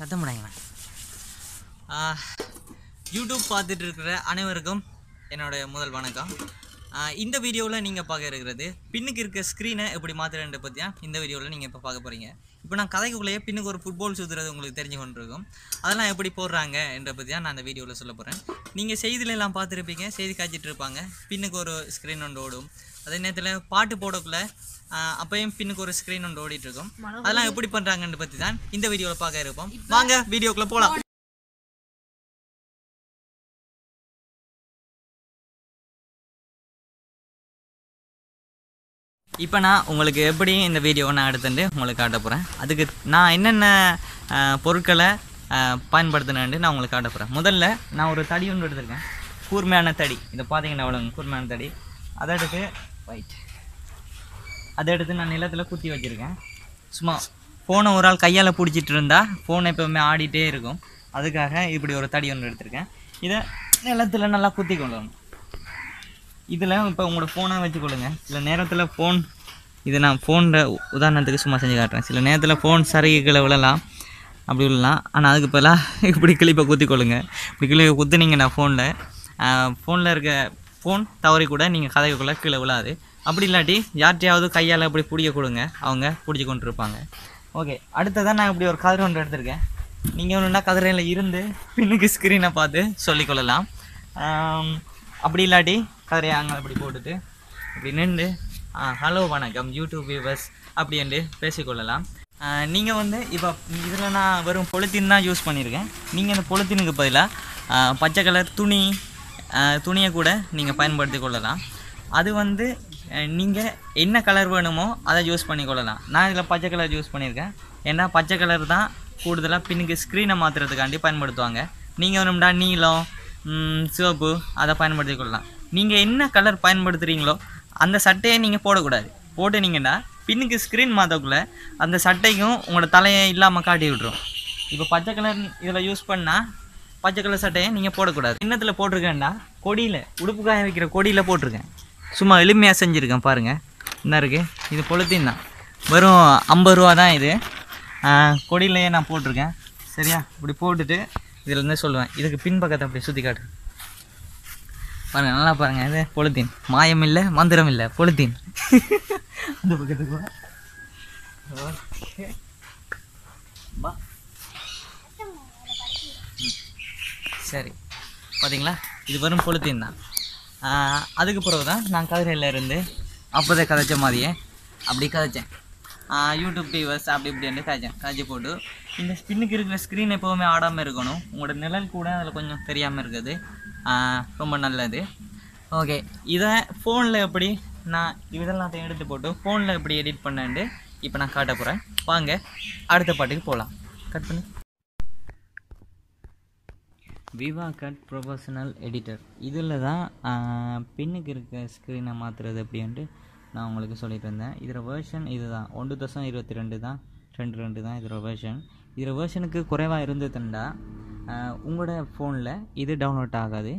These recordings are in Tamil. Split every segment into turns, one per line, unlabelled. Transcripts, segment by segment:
சத்தம் போடாங்க யூடியூப் பார்த்துட்டு இருக்கிற அனைவருக்கும் என்னோட முதல் வணக்கம். இந்த வீடியோவில் நீங்கள் பார்க்க இருக்கிறது பின்னுக்கு இருக்க ஸ்க்ரீனை எப்படி மாற்றுறேன்ட்டு பற்றியா இந்த வீடியோவில் நீங்கள் இப்போ பார்க்க போகிறீங்க இப்போ நான் கதைக்குள்ளேயே பின்னுக்கு ஒரு ஃபுட்பால் சுற்றுறது உங்களுக்கு தெரிஞ்சு கொண்டிருக்கும். அதெல்லாம் எப்படி போடுறாங்க என்ற பற்றி தான் நான் அந்த வீடியோவில் சொல்ல போகிறேன் நீங்கள் செய்தியில எல்லாம் பார்த்துருப்பீங்க செய்தி காய்ச்சிட்டு இருப்பாங்க. பின்னுக்கு ஒரு ஸ்க்ரீன் ஒன்று ஓடும். அதே நேரத்தில் பாட்டு போடக்குள்ள அப்பயும் பின்னுக்கு ஒரு ஸ்க்ரீன் ஒன்று ஓடிட்டு இருக்கும். அதெல்லாம் எப்படி பண்ணுறாங்கன்னு பற்றி தான் இந்த வீடியோவில் பார்க்க இருப்போம். வாங்க வீடியோக்குள்ளே போகலாம் இப்போ நான் உங்களுக்கு எப்படி இந்த வீடியோவை நான் எடுத்துட்டு உங்களுக்கு காட்ட போகிறேன் அதுக்கு நான் என்னென்ன பொருட்களை ஆஹ், பயன்படுத்தினேன்ட்டு நான் உங்களுக்கு காட்ட போகிறேன் முதல்ல நான் ஒரு தடி ஒன்று எடுத்திருக்கேன். கூர்மையான தடி. இதை பார்த்தீங்கன்னா அவ்வளோ கூர்மையான தடி. அதை எடுத்து ரைட் அதை எடுத்து நான் நிலத்தில் குத்தி வச்சுருக்கேன். சும்மா ஃபோனை ஒரு ஆள் கையால் பிடிச்சிட்டு இருந்தால் ஃபோனை எப்போவுமே ஆடிட்டே இருக்கும். அதுக்காக இப்படி ஒரு தடி ஒன்று எடுத்திருக்கேன். இதை நிலத்தில் நல்லா குத்தி கொண்டு வரணும். இதில் இப்போ உங்களோட ஃபோனை வச்சுக்கொள்ளுங்க. சில நேரத்தில் ஃபோன் இது நான் ஃபோனில் உதாரணத்துக்கு சும்மா செஞ்சு காட்டுறேன். சில நேரத்தில் ஃபோன் சருகுகளை விழலாம் அப்படி விழலாம் ஆனால் அதுக்கு பதிலாக இப்படி கிளிப்பை குத்திக்கொள்ளுங்க. இப்படி கிளிப்பை குத்துனீங்கன்னா ஃபோனில் ஃபோனில் இருக்க ஃபோன் தவறி கூட நீங்கள் கதைக்குள்ளே கீழே விழாது. அப்படி இல்லாட்டி யார்கிட்டயாவது கையால் அப்படி பிடிக்க கொடுங்க. அவங்க பிடிச்சி கொண்டு இருப்பாங்க ஓகே அடுத்ததான் நான் இப்படி ஒரு கதிரை ஒன்று எடுத்திருக்கேன். நீங்கள் ஒன்றுனா கதிரையில் இருந்து பின்னுக்கு ஸ்க்ரீனை பார்த்து சொல்லிக்கொள்ளலாம். அப்படி இல்லாட்டி கதிரையை அங்கே அப்படி போட்டுட்டு இப்படி நின்று ஹலோ வணக்கம் யூடியூப் வியூவர்ஸ் அப்படின்ட்டு பேசிக்கொள்ளலாம். நீங்கள் வந்து இப்போ இதில் நான் வெறும் பொலித்தீன் தான் யூஸ் பண்ணியிருக்கேன். நீங்கள் இந்த பொலித்தீனுக்கு பதிலாக பச்சை கலர் துணி துணியை கூட நீங்கள் பயன்படுத்தி கொள்ளலாம். அது வந்து நீங்கள் என்ன கலர் வேணுமோ அதை யூஸ் பண்ணி கொள்ளலாம் நான் இதில் பச்சை கலர் யூஸ் பண்ணியிருக்கேன். ஏன்னா பச்சை கலர் தான் கூடுதலாக பின்னுக்கு ஸ்க்ரீனை மாற்றுறதுக்காண்டி பயன்படுத்துவாங்க. நீங்கள் வேணும்டா நீலம் சிவப்பு அதை பயன்படுத்தி கொள்ளலாம். நீங்கள் என்ன கலர் பயன்படுத்துகிறீங்களோ அந்த சட்டையை நீங்கள் போடக்கூடாது. போட்டுனீங்கன்னா பின்னுக்கு ஸ்க்ரீன் மாற்றக்குள்ள அந்த சட்டைக்கும் உங்களோட தலையை இல்லாமல் காட்டி விட்ரும் இப்போ பச்சை கலர் இதில் யூஸ் பண்ணால் பச்சை கலர் சட்டையை நீங்கள் போடக்கூடாது. இன்னத்தில் போட்டிருக்கேன்டா கொடியில் உடுப்பு காய வைக்கிற கொடியில் போட்டிருக்கேன். சும்மா எளிமையாக செஞ்சுருக்கேன் பாருங்கள் என்ன இருக்குது இது பொழுத்தின் தான். வெறும் ஐம்பது ரூபா தான் இது. கொடியிலையே நான் போட்டிருக்கேன். சரியா? இப்படி போட்டுட்டு இதில் இருந்து சொல்லுவேன். இதுக்கு பின்பக்கத்தை அப்படி சுற்றி காட்டு பாருங்க நல்லா பாருங்க இது பொழுத்தீன் மாயம் இல்லை மந்திரம் இல்லை பொழுத்தீன் அந்த பக்கத்துக்கு ஓகே. சரி. பார்த்தீங்களா இது வெறும் பொழுத்தீன் தான். அதுக்கு பிறகு தான் நான் கதிரையில் இருந்து அப்போதே கதைச்ச மாதிரியே அப்படி கதைச்சேன். யூடியூப் டிவர்ஸ் அப்படி இப்படின்னு கதைச்சேன். கதைச்சி போட்டு இந்த ஸ்பின்னுக்கு இருக்கிற ஸ்க்ரீன் எப்போவுமே ஆடாமல் இருக்கணும். உங்களோட நிழல் கூட அதில் கொஞ்சம் தெரியாமல் இருக்குது. ரொம்ப நல்லது. ஓகே இதை ஃபோனில் எப்படி நான் இதெல்லாம் எடுத்து போட்டு ஃபோனில் எப்படி எடிட் பண்ணேன்ட்டு இப்போ நான் காட்ட போகிறேன் வாங்க அடுத்த பாட்டுக்கு போகலாம் கட் பண்ணு. விவா கட் ப்ரொஃபஷனல் எடிட்டர் இதில் தான் பின்னுக்கு இருக்க ஸ்க்ரீனை மாற்றுறது அப்படின்ட்டு நான் உங்களுக்கு சொல்லிட்டு இருந்தேன். இதில் வேர்ஷன் இது தான் ஒன்று தசம் இருபத்தி ரெண்டு தான். ரெண்டு ரெண்டு தான் இதோட வேர்ஷன் இதில் வேர்ஷனுக்கு குறைவாக இருந்ததுண்டா? உங்களோட ஃபோனில் இது டவுன்லோட் ஆகாது.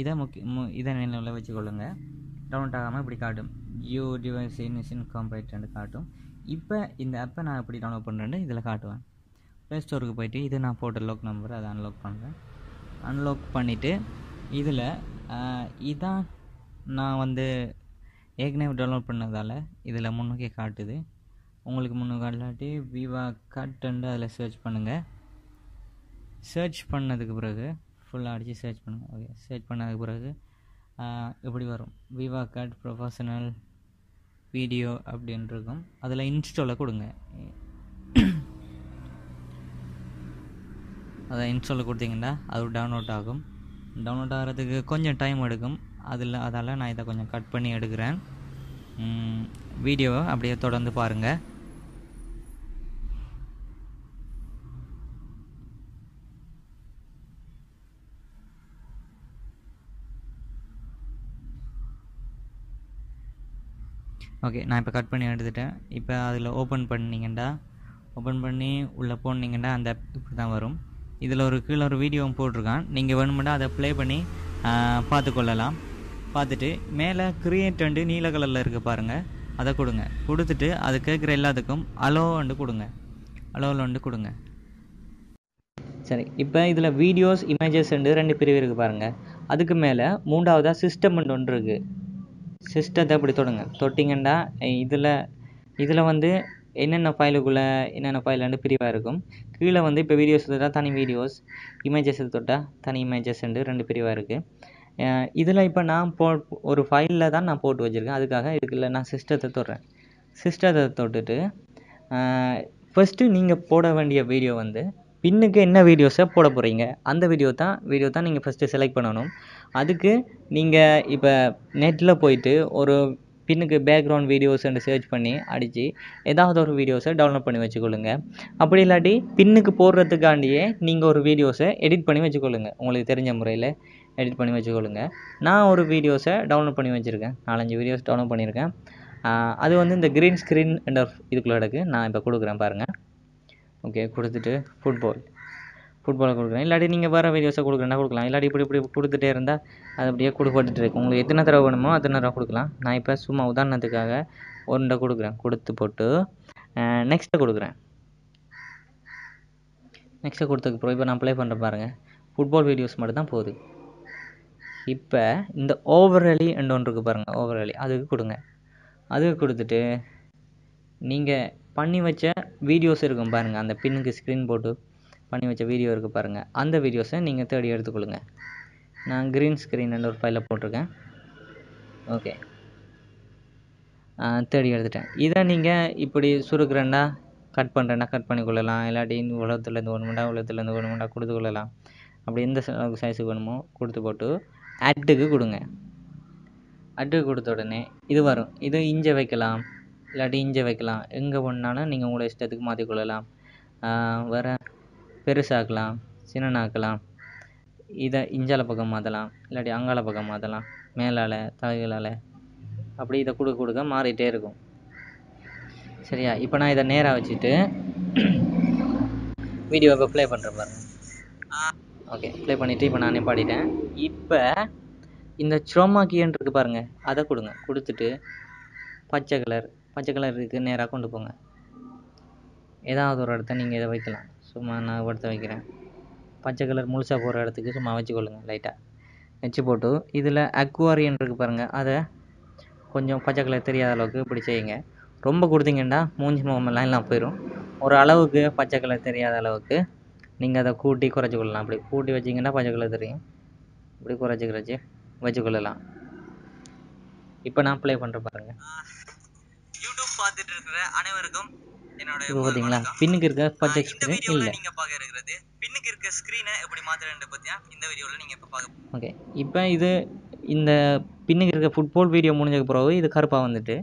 இதை முக்கிய மு இதை நினைவில் வச்சுக்கொள்ளுங்க. டவுன்லோட் ஆகாமல் இப்படி காட்டும். யூ டிவைஸ் இன் காம்பேக்ட்னு காட்டும். இப்போ இந்த ஆப்பை நான் எப்படி டவுன்லோட் பண்ணுறேன்னு இதில் காட்டுவேன். ப்ளே ஸ்டோருக்கு போயிட்டு இது நான் போட்ட லோக் நம்பர் அதை அன்லாக் பண்ணுறேன் அன்லாக் பண்ணிவிட்டு இதில் இதான் நான் வந்து ஏற்கனவே டவுன்லோட் பண்ணதால் இதில் முன்னோக்கே காட்டுது. உங்களுக்கு முன்னோக்கி காட்டாட்டி விவா கட்டுன்ட்டு அதில் சர்ச் பண்ணுங்கள் சர்ச் பண்ணதுக்கு பிறகு ஃபுல்லாக அடித்து சர்ச் பண்ணுங்கள் ஓகே சர்ச் பண்ணதுக்கு பிறகு எப்படி இப்படி வரும்? விவா கட் ப்ரொஃபஷனல் வீடியோ அப்படின்னு இருக்கும் அதில் இன்ஸ்டாலில் கொடுங்க. அதை இன்ஸ்டாலில் கொடுத்தீங்கன்னா அது டவுன்லோட் ஆகும். டவுன்லோட் ஆகிறதுக்கு கொஞ்சம் டைம் எடுக்கும். அதில் அதால் நான் இதை கொஞ்சம் கட் பண்ணி எடுக்கிறேன். வீடியோவை அப்படியே தொடர்ந்து பாருங்கள் ஓகே நான் இப்போ கட் பண்ணி எடுத்துட்டேன். இப்போ அதில் ஓப்பன் பண்ணிங்கன்னா ஓப்பன் பண்ணி உள்ளே போனீங்கன்னா அந்த இப்படி தான் வரும். இதில் ஒரு கீழே ஒரு வீடியோவும் போட்டிருக்கான். நீங்கள் வேணுமெண்டா அதை ப்ளே பண்ணி பார்த்துக்கொள்ளலாம் பார்த்துட்டு மேலே கிரியேட் வந்து நீல கலரில் இருக்குது பாருங்கள் அதை கொடுங்க. கொடுத்துட்டு அது கேட்குற எல்லாத்துக்கும் அலோண்டு கொடுங்க. அலோவில் வந்து கொடுங்க. சரி இப்போ இதில் வீடியோஸ் இமேஜஸ் ரெண்டு பிரிவு இருக்குது பாருங்கள் அதுக்கு மேலே மூன்றாவதாக சிஸ்டம் ஒன்று இருக்குது சிஸ்டத்தை அப்படி தொடுங்க. தொட்டிங்கன்னா இதில் இதில் வந்து என்னென்ன ஃபைலுக்குள்ளே என்னென்ன ஃபைல் பிரிவாக இருக்கும். கீழே வந்து இப்போ வீடியோஸ் தொட்டால் தனி வீடியோஸ் இமேஜஸ் தொட்டால் தனி இமேஜஸ்ண்டு ரெண்டு பிரிவாக இருக்குது இதில் இப்போ நான் போ ஒரு ஃபைலில் தான் நான் போட்டு வச்சுருக்கேன். அதுக்காக இதுக்குள்ள நான் சிஸ்டத்தை தொடுறேன். சிஸ்டத்தை தொட்டுட்டு ஃபஸ்ட்டு நீங்கள் போட வேண்டிய வீடியோ வந்து பின்னுக்கு என்ன வீடியோஸை போட போகிறீங்க அந்த வீடியோ தான் வீடியோ தான் நீங்கள் ஃபஸ்ட்டு செலக்ட் பண்ணணும். அதுக்கு நீங்கள் இப்போ நெட்டில் போயிட்டு ஒரு பின்னுக்கு பேக்ரவுண்ட் வீடியோஸ்ன்னு சர்ச் பண்ணி அடித்து ஏதாவது ஒரு வீடியோஸை டவுன்லோட் பண்ணி வச்சுக்கொள்ளுங்க. அப்படி இல்லாட்டி பின்னுக்கு போடுறதுக்காண்டியே நீங்கள் ஒரு வீடியோஸை எடிட் பண்ணி வச்சுக்கொள்ளுங்க. உங்களுக்கு தெரிஞ்ச முறையில் எடிட் பண்ணி வச்சுக்கொள்ளுங்க. நான் ஒரு வீடியோஸை டவுன்லோட் பண்ணி வச்சுருக்கேன். நாலஞ்சு வீடியோஸ் டவுன்லோட் பண்ணியிருக்கேன் அது வந்து இந்த க்ரீன் ஸ்க்ரீன் என்ற இதுக்குள்ளே கிடக்கு. நான் இப்போ கொடுக்குறேன் பாருங்கள் ஓகே கொடுத்துட்டு ஃபுட்பால் ஃபுட்பாலை கொடுக்குறேன். இல்லாட்டி நீங்கள் வேறு வீடியோஸை கொடுக்குறேன்னா கொடுக்கலாம். இல்லாட்டி இப்படி இப்படி கொடுத்துட்டே இருந்தால் அது அப்படியே கொடுப்பட்டுட்டு இருக்கும். உங்களுக்கு எத்தனை தடவை வேணுமோ அத்தனை தடவை கொடுக்கலாம். நான் இப்போ சும்மா உதாரணத்துக்காக ஒன்றை கொடுக்குறேன். கொடுத்து போட்டு நெக்ஸ்ட்டை கொடுக்குறேன். நெக்ஸ்ட்டை கொடுத்ததுக்கப்புறம் இப்போ நான் ப்ளே பண்ணுற பாருங்கள் ஃபுட்பால் வீடியோஸ் மட்டும் தான் போகுது. இப்போ இந்த ஓவரலி என்ற ஒன்று இருக்குது பாருங்கள் ஓவரலி அதுக்கு கொடுங்க. அதுக்கு கொடுத்துட்டு நீங்கள் பண்ணி வச்ச வீடியோஸ் இருக்கும் பாருங்கள் அந்த பின்னுக்கு ஸ்க்ரீன் போட்டு பண்ணி வச்ச வீடியோ இருக்குது பாருங்கள் அந்த வீடியோஸை நீங்கள் தேடி எடுத்துக்கொள்ளுங்கள் நான் க்ரீன் ஸ்க்ரீன் ஒரு ஃபைலில் போட்டிருக்கேன். ஓகே தேடி எடுத்துட்டேன். இதை நீங்கள் இப்படி சுருக்குறேன்னா கட் பண்ணுறேன்னா கட் பண்ணி கொள்ளலாம். இல்லாட்டி உலகத்துலேருந்து ஒன்று மண்டா உலகத்துலேருந்து வேணுமெண்டா கொடுத்து கொள்ளலாம். அப்படி எந்த சைஸுக்கு வேணுமோ கொடுத்து போட்டு அட்டுக்கு கொடுங்க. அட்டுக்கு கொடுத்த உடனே இது வரும். இது இஞ்சை வைக்கலாம். இல்லாட்டி இஞ்சை வைக்கலாம். எங்கே ஒன்றாலும் நீங்கள் உங்களை இஷ்டத்துக்கு மாற்றிக்கொள்ளலாம் வேறு பெருசாக்கலாம் சின்னனாக்கலாம் இதை இஞ்சால பக்கம் மாற்றலாம் இல்லாட்டி அங்கால பக்கம் மாற்றலாம் மேலால் தலைகளால். அப்படி இதை கொடுக்க கொடுக்க மாறிட்டே இருக்கும். சரியா? இப்போ நான் இதை நேராக வச்சுட்டு வீடியோ இப்போ ப்ளே பண்ணுறேன் பாருங்க. ஓகே ப்ளே பண்ணிவிட்டு இப்போ நானே பாடிட்டேன். இப்போ இந்த ச்ரோமா கீன்னு இருக்கு பாருங்கள் அதை கொடுங்க. கொடுத்துட்டு பச்சை கலர் பச்சை கலர் இருக்குது நேராக கொண்டு போங்க. ஏதாவது ஒரு இடத்த நீங்கள் இதை வைக்கலாம். சும்மா நான் படுத்த வைக்கிறேன். பச்சை கலர் முழுசாக போகிற இடத்துக்கு சும்மா வச்சுக்கொள்ளுங்க லைட்டாக வச்சு போட்டு இதில் அக்வாரியன் இருக்குது பாருங்கள் அதை கொஞ்சம் பச்சை கலர் தெரியாத அளவுக்கு இப்படி செய்யுங்க. ரொம்ப கொடுத்தீங்கன்னா மூஞ்சி முகமெல்லாம் எல்லாம் போயிடும் ஒரு அளவுக்கு பச்சை கலர் தெரியாத அளவுக்கு நீங்கள் அதை கூட்டி குறைச்சி கொள்ளலாம். அப்படி கூட்டி வச்சிங்கன்னா பச்சை கலர் தெரியும். இப்படி குறைச்சி குறைச்சி வச்சுக்கொள்ளலாம். இப்போ நான் அப்ளை பண்ணுற பாருங்க. பார்த்துட்டு இருக்கிற அனைவருக்கும் என்னோட பார்த்தீங்களா பின்னுக்கு இருக்க பச்சை ஸ்க்ரீன் இல்லை.
நீங்க பார்க்க இருக்கிறது பின்னுக்கு இருக்க ஸ்கிரீனை எப்படி மாத்துறேன்னு பத்தியா? இந்த வீடியோல நீங்க இப்ப பார்க்க
ஓகே இப்போ இது இந்த பின்னுக்கு இருக்க ஃபுட்பால் வீடியோ முடிஞ்சதுக்கு பிறகு இது கருப்பாக வந்துட்டு.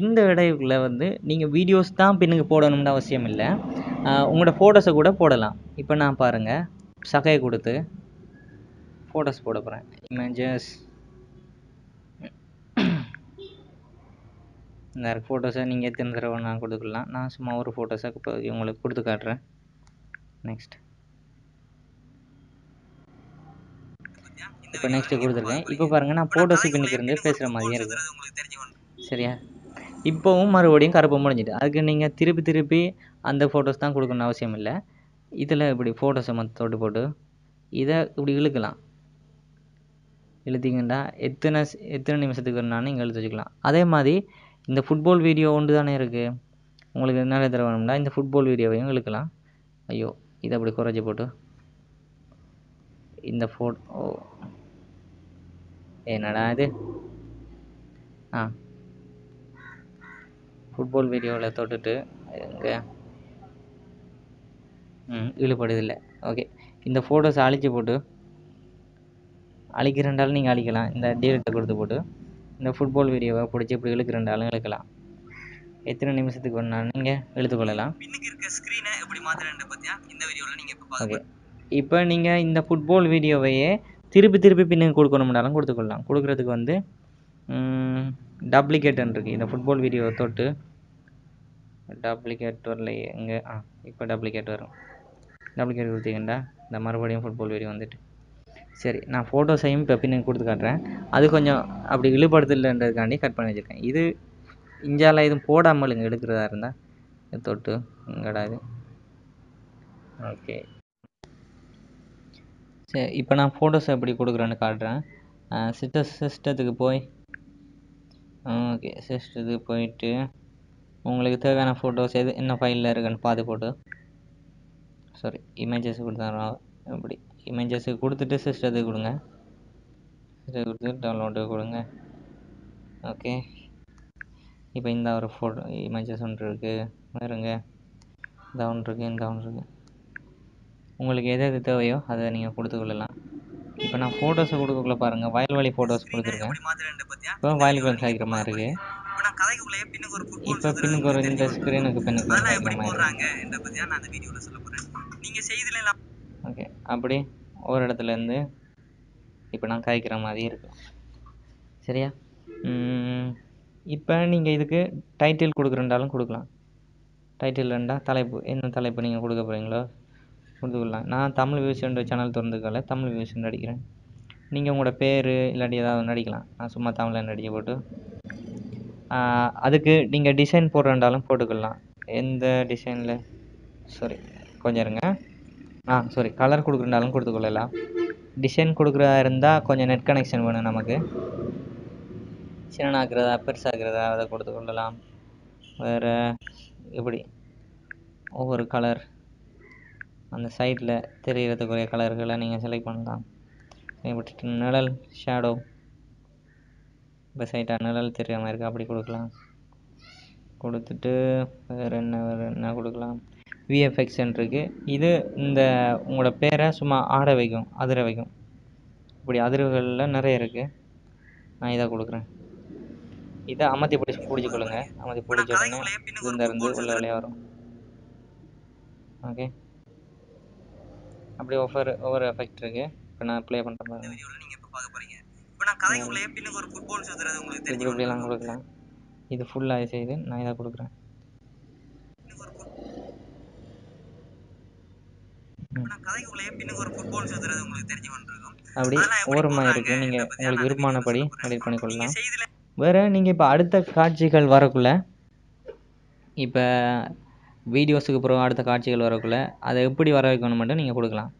இந்த இடைக்குள்ள வந்து நீங்கள் வீடியோஸ் தான் பின்னுக்கு போடணும்னு அவசியம் இல்லை. உங்களோட ஃபோட்டோஸை கூட போடலாம். இப்போ நான் பாருங்கள் சகையை கொடுத்து ஃபோட்டோஸ் போட போகிறேன் இமேஜஸ் இந்த ஃபோட்டோஸை நீங்கள் எத்தனை தடவை நான் கொடுக்கலாம் நான் சும்மா ஒரு ஃபோட்டோஸை இப்போ உங்களுக்கு கொடுத்து காட்டுறேன். நெக்ஸ்ட் இப்போ நெக்ஸ்ட் கொடுத்துருக்கேன். இப்போ பாருங்கள் நான் ஃபோட்டோஸ் பின்னுக்கு இருந்து பேசுகிற மாதிரியே இருக்கு. சரியா? இப்போவும் மறுபடியும் கருப்பு முடிஞ்சிட்டு அதுக்கு நீங்கள் திருப்பி திருப்பி அந்த ஃபோட்டோஸ் தான் கொடுக்கணும்னு அவசியம் இல்லை. இதில் இப்படி ஃபோட்டோஸை மொத்த தொட்டு போட்டு இதை இப்படி இழுக்கலாம். இழுத்தீங்கன்னா எத்தனை எத்தனை நிமிஷத்துக்கு வேணாலும் நீங்கள் இழுத்து வச்சுக்கலாம். அதே மாதிரி இந்த ஃபுட்பால் வீடியோ ஒன்று தானே இருக்குது உங்களுக்கு நிறைய தடவை வேணும்னா இந்த ஃபுட்பால் வீடியோவையும் இழுக்கலாம். ஐயோ இதை அப்படி குறைச்சி போட்டு. இந்த ஃபோட்டோ என்னடா இது? ஆ. ஃபுட்பால் வீடியோவில் தொட்டுட்டு எங்கே? ம் இழுபடுதில்லை. ஓகே. இந்த ஃபோட்டோஸ் அழிச்சு போட்டு அழிக்கிறேன்றாலும் நீங்கள் அழிக்கலாம். இந்த டீலெட்டை கொடுத்து போட்டு. இந்த ஃபுட்பால் வீடியோவை பிடிச்சி இப்படி இழுக்கிறண்டாலும் இழுக்கலாம். எத்தனை நிமிஷத்துக்கு வேணாலும் நீங்கள்
பார்க்க
ஓகே. இப்போ நீங்கள் இந்த ஃபுட்பால் வீடியோவையே திருப்பி திருப்பி பின்னுக்கு கொடுக்கணும்னாலும் கொடுத்துக்கொள்ளலாம் கொடுக்குறதுக்கு வந்து டப்ளிகேட்டன் இருக்குது இந்த ஃபுட்பால் வீடியோவை தொட்டு டப்ளிகேட் வரல எங்கே ஆ இப்போ டப்ளிகேட் வரும். டப்ளிகேட் கொடுத்தீங்கன்னா இந்த மறுபடியும் ஃபுட்பால் வீடியோ வந்துட்டு. சரி நான் ஃபோட்டோஸையும் இப்போ பின்னுக்கு கொடுத்து காட்டுறேன். அது கொஞ்சம் அப்படி இழுபடுத்தலைன்றதுக்காண்டி கட் பண்ணி வச்சுருக்கேன். இது இஞ்சால எதுவும் போடாமல் இங்கே எடுக்கிறதா இருந்தால் தொட்டு இங்கடா இது. ஓகே. சரி இப்போ நான் ஃபோட்டோஸ் எப்படி கொடுக்குறேன்னு காட்டுறேன். சிஸ்ட சிஸ்டத்துக்கு போய் ஓகே சிஸ்டத்துக்கு போயிட்டு உங்களுக்கு தேவையான ஃபோட்டோஸ் எது என்ன ஃபைலில் இருக்குன்னு பார்த்து போட்டு சாரி இமேஜஸ் கொடுத்தா இப்படி இமேஜஸுக்கு கொடுத்துட்டு சிஸ்டத்துக்கு கொடுங்க. சிஸ்டத்துக்கு கொடுத்துட்டு டவுன்லோடு கொடுங்க. ஓகே இப்போ இந்த ஒரு ஃபோட்டோ இமேஜஸ் ஒன்று இருக்குது வேறுங்க இந்த ஒன்று இருக்குது இந்த ஒன்று இருக்குது உங்களுக்கு எது எது தேவையோ அதை நீங்கள் கொடுத்துக்கொள்ளலாம் இப்போ நான் ஃபோட்டோஸை கொடுக்கக்குள்ள பாருங்கள் வயல்வெளி ஃபோட்டோஸ் கொடுத்துருக்கேன். இப்போ வயலுக்குள்ள சாய்க்கிற மாதிரி இருக்குது
இப்போ பின்னுக்கு ஒரு
இந்த ஸ்க்ரீனுக்கு பின்னுக்கு ஓகே அப்படி ஒரு இடத்துலேருந்து இப்போ நான் காய்க்கிற மாதிரி இருக்கும் சரியா? இப்போ நீங்கள் இதுக்கு டைட்டில் கொடுக்குறண்டாலும் கொடுக்கலாம். டைட்டில் ரெண்டா? தலைப்பு. என்ன தலைப்பு நீங்கள் கொடுக்க போகிறீங்களோ கொடுத்துக்கலாம் நான் தமிழ் வியூஷன் சேனல் திறந்துக்கல தமிழ் வியூஷன் அடிக்கிறேன் நீங்கள் உங்களோட பேர் இல்லாட்டி ஏதாவது ஒன்று அடிக்கலாம் நான் சும்மா தமிழில் அடிக்க போட்டு. அதுக்கு நீங்கள் டிசைன் போடுறண்டாலும் போட்டுக்கலாம். எந்த டிசைனில் சாரி கொஞ்சம் இருங்க. ஆ சாரி கலர் கொடுக்குறதுனாலும் கொடுத்துக்கொள்ளலாம் டிசைன் கொடுக்குறதா இருந்தால் கொஞ்சம் நெட் கனெக்ஷன் வேணும் நமக்கு. சின்னனாக்குறதா பெருசாகிறதா அதை கொடுத்துக்கொள்ளலாம் வேறு எப்படி? ஒவ்வொரு கலர் அந்த சைடில் தெரியறதுக்குரிய கலர்களை நீங்கள் செலக்ட் பண்ணலாம். இப்படி நிழல் ஷேடோ இப்போ சைட்டாக நிழல் தெரியாமல் இருக்குது அப்படி கொடுக்கலாம். கொடுத்துட்டு வேறு என்ன வேறு என்ன கொடுக்கலாம்? விஎஃப்எக்ஸ்ன்னு இருக்கு இது இந்த உங்களோட பேரை சும்மா ஆட வைக்கும் அதிர வைக்கும். இப்படி அதிர்வுகளில் நிறைய இருக்குது நான் இதை கொடுக்குறேன். இதை அமர்த்தி பிடிச்சி பிடிச்சிக்கொள்ளுங்க அமர்த்தி பிடிச்ச உடனே இதுல இருந்து உள்ள வழியாக வரும். ஓகே அப்படி ஒவ்வொரு ஒவ்வொரு எஃபெக்ட் இருக்குது இப்போ நான் ப்ளே பண்ணுற
இந்த
பாருங்க
வீடியோல நீங்க இப்ப பார்க்க போறீங்க? இப்போ நான் கதைக்குள்ளேயே பின்னுக்கு ஒரு ஃபுட்பால் சுத்துறது உங்களுக்கு
இப்படி
தெரியும்
இப்படிலாம் கொடுக்கலாம். இது ஃபுல்லாக செய்து நான் இதை கொடுக்குறேன்
பின்னுக்கு ஒரு foot- பின்னுக்கு ஒரு ஃபுட்பால் சுத்துறது உங்களுக்கு தெரிஞ்சு கொண்டிருக்கும்
அப்படி
அதெல்லாம் எப்படி போடுறாங்க என்ற பத்தியா
உங்களுக்கு
நான் அந்த
விருப்பமானபடி
சொல்ல
எடிட்
போறேன்.
பண்ணிக்கொள்ளலாம்.
நீங்க செய்தில
வேறு நீங்கள் இப்போ அடுத்த காட்சிகள் வரக்குள்ள இப்போ வீடியோஸுக்கு அப்புறம் அடுத்த காட்சிகள் வரக்குள்ள அதை எப்படி வர வைக்கணும் மட்டும் நீங்கள் கொடுக்கலாம்.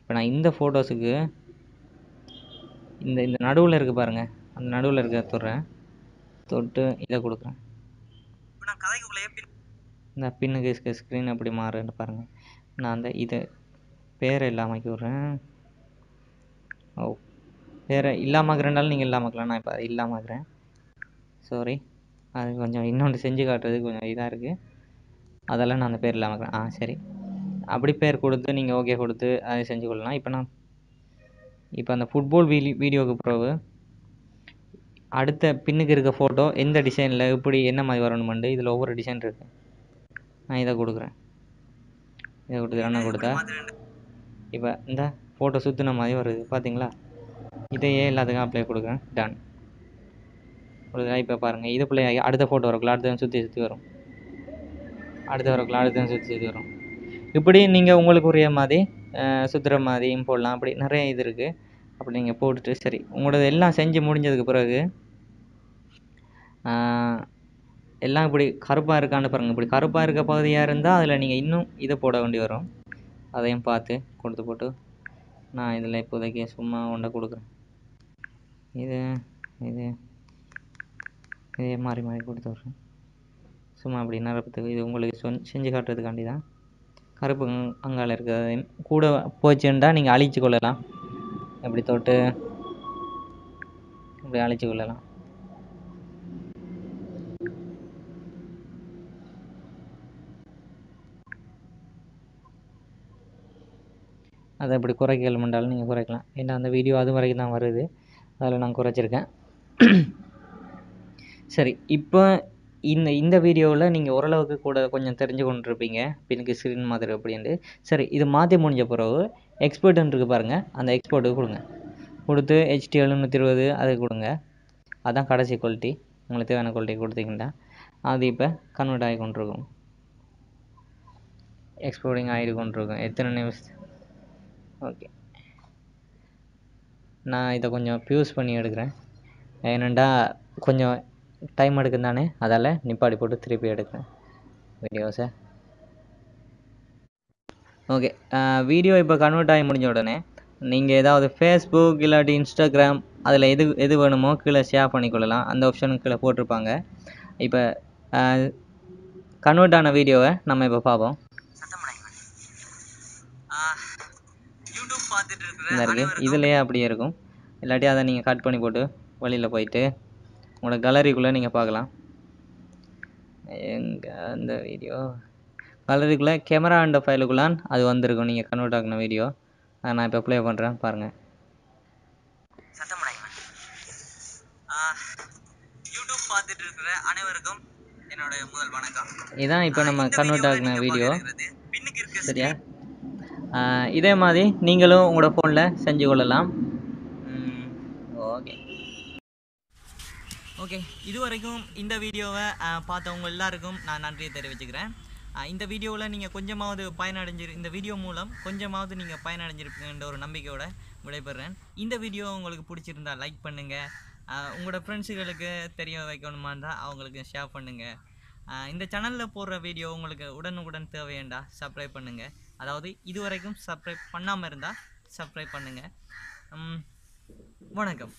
இப்போ நான் இந்த ஃபோட்டோஸுக்கு இந்த இந்த நடுவில் இருக்கு பாருங்க. அந்த நடுவில் இருக்க தொடுறேன். தொட்டு இதை கொடுக்குறேன்.
இப்போ நான் கதைக்குள்ளேயே பின்
இந்த பின்னுக்கு இருக்க ஸ்க்ரீன் எப்படி மாறுன்னு பாருங்கள் நான் அந்த இதை பேரை இல்லாமக்கி விட்றேன். ஓ பேரை இல்லாமக்கிறனாலும் நீங்கள் இல்லாமக்கலாம் நான் இப்போ அதை இல்லாமக்கிறேன் சாரி அது கொஞ்சம் இன்னொன்று செஞ்சு காட்டுறதுக்கு கொஞ்சம் இதாக இருக்குது அதெல்லாம் நான் அந்த பேர் இல்லாமக்கிறேன் ஆ சரி. அப்படி பேர் கொடுத்து நீங்கள் ஓகே கொடுத்து அதை செஞ்சு கொள்ளலாம். இப்போ நான் இப்போ அந்த ஃபுட்பால் வீலி வீடியோவுக்கு பிறகு அடுத்த பின்னுக்கு இருக்க ஃபோட்டோ எந்த டிசைனில் எப்படி என்ன மாதிரி வரணுமெண்டு இதில் ஒவ்வொரு டிசைன் இருக்குது நான் இதை கொடுக்குறேன். இதை கொடுத்து என்ன கொடுத்தா இப்போ இந்த ஃபோட்டோ சுற்றின மாதிரி வருது பார்த்தீங்களா இதையே எல்லாத்துக்கும் அப்ளை கொடுக்குறேன் டன் கொடுக்குறேன் இப்போ பாருங்கள் இது பிள்ளை அடுத்த ஃபோட்டோ வரக்குள்ள அடுத்த சுற்றி சுற்றி வரும். அடுத்த வரக்குள்ள அடுத்த சுற்றி சுற்றி வரும். இப்படி நீங்கள் உங்களுக்கு உரிய மாதிரி சுற்றுற மாதிரியும் போடலாம் அப்படி நிறைய இது இருக்குது அப்படி நீங்கள் போட்டுட்டு சரி உங்களோட எல்லாம் செஞ்சு முடிஞ்சதுக்கு பிறகு எல்லாம் இப்படி கருப்பாக இருக்கான்னு பாருங்கள் இப்படி கருப்பாக இருக்க பகுதியாக இருந்தால் அதில் நீங்கள் இன்னும் இதை போட வேண்டி வரும். அதையும் பார்த்து கொடுத்து போட்டு நான் இதில் இப்போதைக்கு சும்மா ஒன்றை கொடுக்குறேன். இது இது இதே மாறி மாறி கொடுத்து விட்றேன். சும்மா அப்படி நிரப்பத்துக்கு இது உங்களுக்கு சொன் செஞ்சு காட்டுறதுக்காண்டி தான். கருப்பு அங்கால இருக்கிறது கூட போச்சுன்னா நீங்கள் அழிச்சு கொள்ளலாம். இப்படி தொட்டு இப்படி அழிச்சு கொள்ளலாம். அதை இப்படி குறைக்கணுமென்றாலும் நீங்கள் குறைக்கலாம். ஏன்னா அந்த வீடியோ அது வரைக்கும் தான் வருது. அதில் நான் குறைச்சிருக்கேன். சரி இப்போ இந்த இந்த வீடியோவில் நீங்கள் ஓரளவுக்கு கூட கொஞ்சம் தெரிஞ்சு கொண்டிருப்பீங்க. பின்னுக்கு ஸ்க்ரீன் மாதிரி அப்படின்ட்டு சரி இது மாற்றி முடிஞ்ச பிறகு எக்ஸ்போர்ட்னு இருக்கு பாருங்கள் அந்த எக்ஸ்போர்ட்டுக்கு கொடுங்க. கொடுத்து ஹெச்டி எழுநூற்றி இருபது அது கொடுங்க. அதுதான் கடைசி குவாலிட்டி உங்களுக்கு தேவையான குவாலிட்டி கொடுத்தீங்கன்னா அது இப்போ கன்வெர்ட் ஆகி கொண்டிருக்கும் எக்ஸ்போர்ட்டிங் ஆகிட்டு கொண்டிருக்கும் எத்தனை நிமிஷம் ஓகே நான் இதை கொஞ்சம் ப்யூஸ் பண்ணி எடுக்கிறேன். ஏனெண்டா கொஞ்சம் டைம் எடுக்கும் தானே? அதால் நிப்பாடி போட்டு திருப்பி எடுக்கிறேன். வீடியோஸை ஓகே வீடியோ இப்போ கன்வெர்ட் ஆகி முடிஞ்ச உடனே நீங்கள் ஏதாவது ஃபேஸ்புக் இல்லாட்டி இன்ஸ்டாகிராம் அதில் எது எது வேணுமோ கீழே ஷேர் பண்ணிக்கொள்ளலாம் அந்த ஆப்ஷனுக்கு கீழே போட்டிருப்பாங்க. இப்போ கன்வெர்ட் ஆன வீடியோவை நம்ம இப்போ பார்ப்போம்
சத்தம் போடாதீங்க. ஆஹ், யூடியூப் பார்த்துட்டு இருக்கிற
இந்த இருக்குது இதுலேயே அப்படியே இருக்கும். இல்லாட்டி அதை நீங்கள் கட் பண்ணி போட்டு வெளியில் போயிட்டு உங்களோட கேலரிக்குள்ளே நீங்கள் பார்க்கலாம். எங்கே அந்த வீடியோ கேலரிக்குள்ளே கேமரா அண்ட் ஃபைலுக்குள்ளான் அது வந்திருக்கும். நீங்கள் கன்வெர்ட் ஆகின வீடியோ அதை நான் இப்போ ப்ளே பண்ணுறேன் பாருங்கள்.
ஆஹ், யூடியூப் பார்த்துட்டு இருக்கிற அனைவருக்கும் என்னோட முதல் வணக்கம்.
இதான் இப்போ நம்ம கன்வெர்ட் ஆகின
நீங்க
வீடியோ சரியா? இதே மாதிரி நீங்களும் உங்களோட ஃபோனில் செஞ்சு கொள்ளலாம். ஓகே.
ஓகே இதுவரைக்கும் இந்த வீடியோவை பார்த்தவங்க எல்லாருக்கும் நான் நன்றியை தெரிவிச்சுக்கிறேன். இந்த வீடியோவில் நீங்கள் கொஞ்சமாவது பயனடைஞ்சிரு இந்த வீடியோ மூலம் கொஞ்சமாவது நீங்கள் பயனடைஞ்சிருப்பீங்கன்ற ஒரு நம்பிக்கையோட விடைபெறுறேன் இந்த வீடியோ உங்களுக்கு பிடிச்சிருந்தா லைக் பண்ணுங்கள் உங்களோட ஃப்ரெண்ட்ஸுகளுக்கு தெரிய வைக்கணுமா இருந்தால் அவங்களுக்கு ஷேர் பண்ணுங்கள் இந்த சேனலில் போடுற வீடியோ உங்களுக்கு உடனுக்குடன் தேவையண்டா சப்ஸ்கிரைப் பண்ணுங்கள் அதாவது இதுவரைக்கும் சப்ஸ்கிரைப் பண்ணாமல் இருந்தால் சப்ஸ்கிரைப் பண்ணுங்கள் வணக்கம்.